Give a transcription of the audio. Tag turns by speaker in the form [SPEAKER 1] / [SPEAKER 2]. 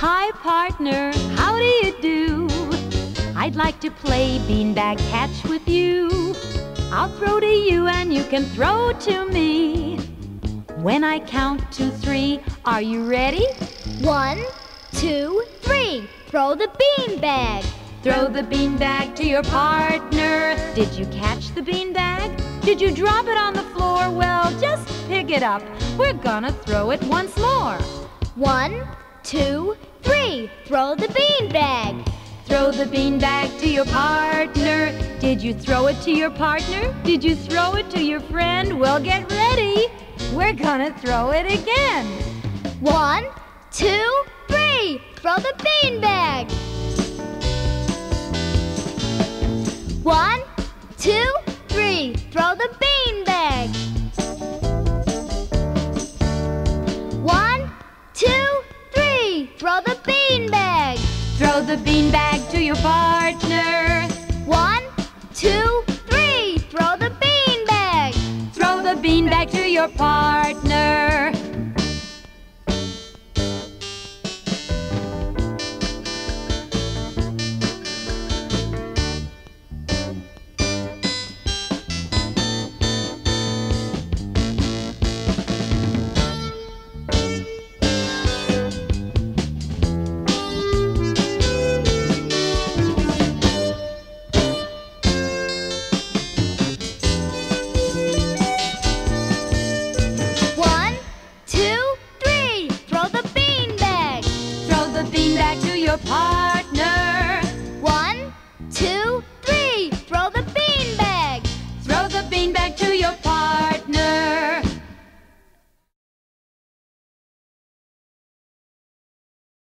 [SPEAKER 1] Hi, partner, how do you do? I'd like to play beanbag catch with you. I'll throw to you and you can throw to me. When I count to three, are you ready?
[SPEAKER 2] One, two, three. Throw the beanbag.
[SPEAKER 1] Throw the beanbag to your partner. Did you catch the beanbag? Did you drop it on the floor? Well, just pick it up. We're gonna throw it once more.
[SPEAKER 2] One, two, three. Throw the beanbag.
[SPEAKER 1] Throw the beanbag to your partner. Did you throw it to your partner? Did you throw it to your friend? Well, get ready. We're gonna throw it again.
[SPEAKER 2] One, two, three. Throw the beanbag. Throw the beanbag. Throw the beanbag
[SPEAKER 1] to your partner.
[SPEAKER 2] One, two, three. Throw the beanbag.
[SPEAKER 1] Throw the beanbag to your partner. Your partner.
[SPEAKER 2] One, two, three. Throw the beanbag.
[SPEAKER 1] Throw the beanbag